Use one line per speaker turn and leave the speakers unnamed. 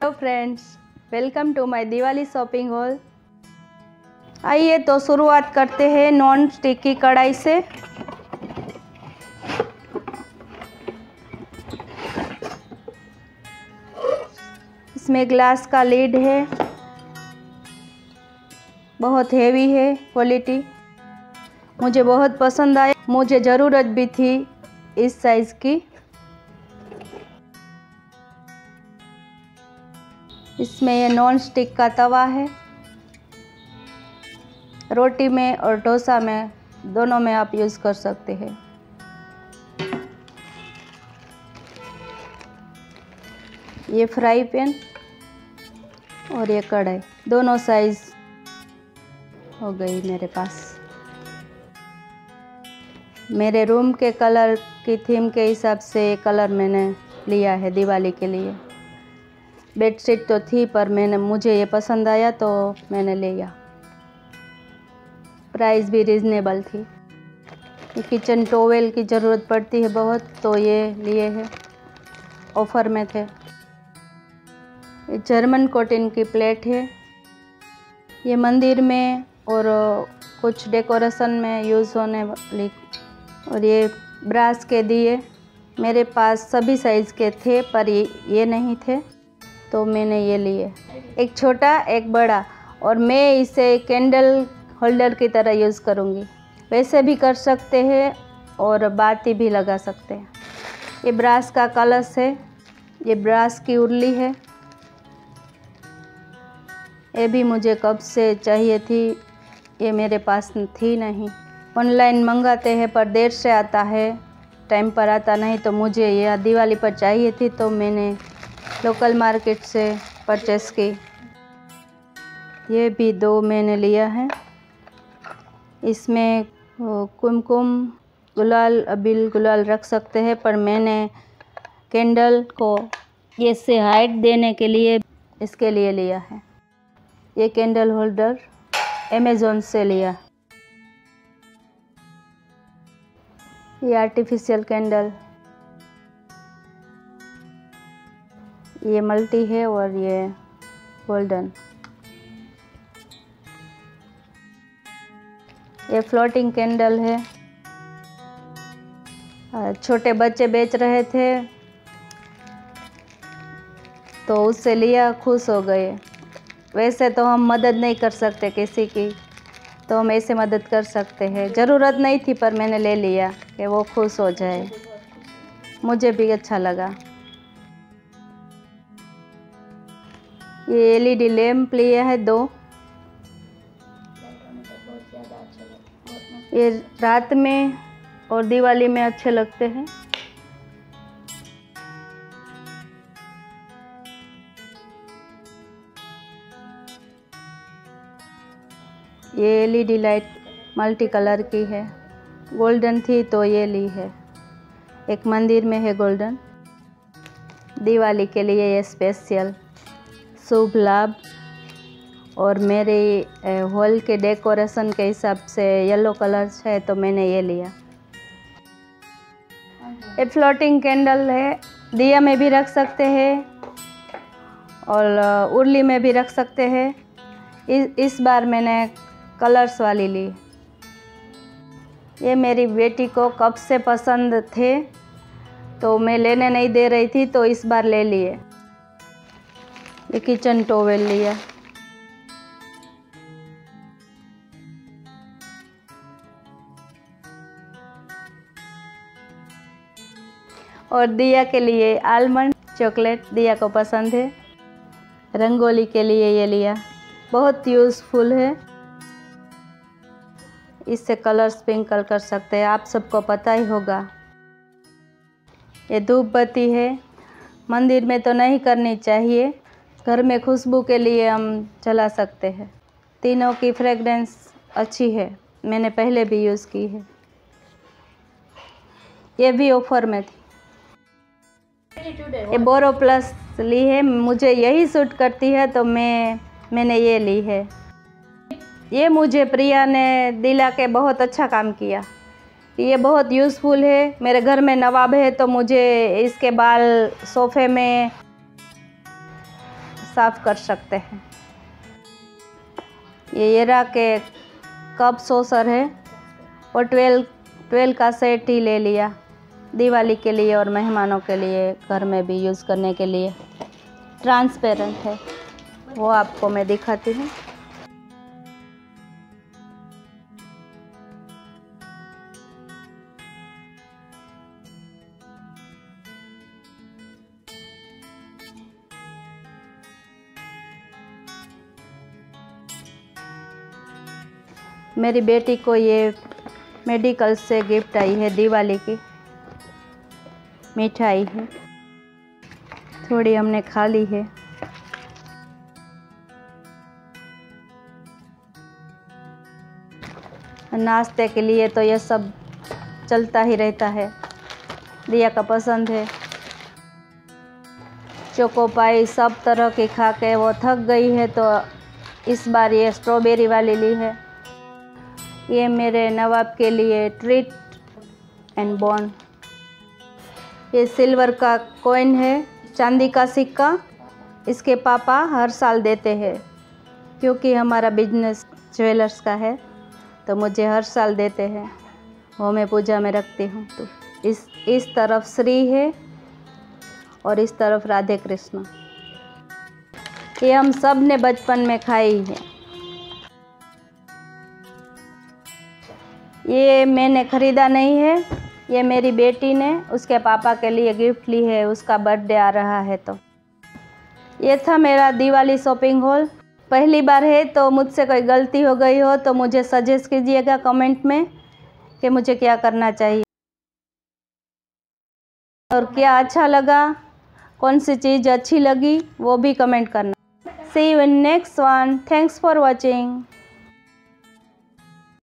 Hello friends welcome to my Diwali shopping haul आइए तो शुरुआत करते हैं नॉन स्टिक कढ़ाई से। इसमें ग्लास का लीड है। बहुत हेवी है क्वालिटी मुझे बहुत पसंद आया। मुझे ज़रूरत भी थी इस साइज़ की। इसमें ये नॉन स्टिक का तवा है। रोटी में और डोसा में दोनों में आप यूज़ कर सकते हैं। ये फ्राई पैन और ये कढ़ाई, दोनों साइज़ हो गई मेरे पास। मेरे रूम के कलर की थीम के हिसाब से कलर मैंने लिया है दिवाली के लिए। बेडशीट तो थी, पर मैंने, मुझे ये पसंद आया तो मैंने लिया। प्राइस भी रिजनेबल थी। किचन टोवेल की ज़रूरत पड़ती है बहुत तो ये लिए है। ऑफ़र में थे। ये जर्मन कॉटन की प्लेट है। ये मंदिर में और कुछ डेकोरेशन में यूज़ होने वाली। और ये ब्रास के दिए। मेरे पास सभी साइज़ के थे, पर ये ये नहीं थे। तो मैंने ये लिए। एक छोटा, एक बड़ा। और मैं इसे कैंडल होल्डर की तरह यूज़ करूँगी। वैसे भी कर सकते हैं और बाती भी लगा सकते हैं। ये ब्रास का कलश है। ये ब्रास की उर्ली है। ये भी मुझे कब से चाहिए थी, ये मेरे पास थी नहीं। ऑनलाइन मंगाते हैं पर देर से आता है। टाइम पर आता नहीं तो मुझे यह दिवाली पर चाहिए थी तो मैंने लोकल मार्केट से परचेस की। ये भी दो मैंने लिया है। इसमें कुमकुम, गुलाल, अबिल गुलाल रख सकते हैं, पर मैंने कैंडल को ये से हाइट देने के लिए इसके लिए लिया है। ये कैंडल होल्डर अमेज़ोन से लिया। ये आर्टिफिशियल कैंडल। ये मल्टी है और ये गोल्डन। ये फ्लोटिंग कैंडल है। छोटे बच्चे बेच रहे थे तो उससे लिया खुश हो गए। वैसे तो हम मदद नहीं कर सकते किसी की तो हम ऐसे मदद कर सकते हैं। ज़रूरत नहीं थी पर मैंने ले लिया कि वो खुश हो जाए। मुझे भी अच्छा लगा। ये एलईडी लैम्प लिया है दो। ये रात में और दिवाली में अच्छे लगते हैं। ये एलईडी लाइट मल्टी कलर की है। गोल्डन थी तो ये ली है। एक मंदिर में है गोल्डन दिवाली के लिए ये स्पेशल शुभ लाभ। और मेरे हॉल के डेकोरेशन के हिसाब से येलो कलर है तो मैंने ये लिया। ये फ्लोटिंग कैंडल है, दिया में भी रख सकते हैं, और उर्ली में भी रख सकते हैं। इस बार मैंने कलर्स वाली ली। ये मेरी बेटी को कब से पसंद थे तो मैं लेने नहीं दे रही थी तो इस बार ले लिए। ये किचन टोवेल लिया। और दिया के लिए आलमंड चॉकलेट दिया को पसंद है। रंगोली के लिए ये लिया। बहुत यूज़फुल है। इससे कलर स्प्रिंकल कर सकते हैं। आप सबको पता ही होगा। ये धूप बत्ती है। मंदिर में तो नहीं करनी चाहिए। घर में खुशबू के लिए हम चला सकते हैं। तीनों की फ्रेगरेंस अच्छी है। मैंने पहले भी यूज़ की है। ये भी ऑफ़र में थी। ये बोरो प्लस ली है। मुझे यही सूट करती है तो मैं, मैंने ये ली है। ये मुझे प्रिया ने, दिला के बहुत अच्छा काम किया। ये बहुत यूज़फुल है। मेरे घर में नवाब है तो मुझे इसके बाल सोफ़े में साफ़ कर सकते हैं। ये येरा के कप सोसर है और ट्वेल्व ट्वेल्व का सेट ही ले लिया। दिवाली के लिए और मेहमानों के लिए, घर में भी यूज़ करने के लिए। ट्रांसपेरेंट है। वो आपको मैं दिखाती हूँ। मेरी बेटी को ये मेडिकल से गिफ्ट आई है, दिवाली की। मिठाई है। थोड़ी हमने खा ली है नाश्ते के लिए तो ये सब चलता ही रहता है। दिया का पसंद है। चोको पाई सब तरह की खा के वो थक गई है तो इस बार ये स्ट्रॉबेरी वाली ली है। ये मेरे नवाब के लिए ट्रीट एंड बॉन्ड ये सिल्वर का कॉइन है, चांदी का सिक्का, इसके पापा हर साल देते हैं, क्योंकि हमारा बिज़नेस ज्वेलर्स का है तो मुझे हर साल देते हैं। वो मैं पूजा में रखती हूँ तो इस इस तरफ़ श्री है और इस तरफ़ राधे कृष्ण। ये हम सबने बचपन में खाई है। ये मैंने ख़रीदा नहीं है, ये मेरी बेटी ने उसके पापा के लिए गिफ्ट ली है, उसका बर्थडे आ रहा है तो। ये था मेरा दिवाली शॉपिंग हॉल। पहली बार है तो मुझसे कोई गलती हो गई हो तो मुझे सजेस्ट कीजिएगा कमेंट में कि मुझे क्या करना चाहिए। और क्या अच्छा लगा, कौन सी चीज़ अच्छी लगी, वो भी कमेंट करना। See you in next one thanks for watching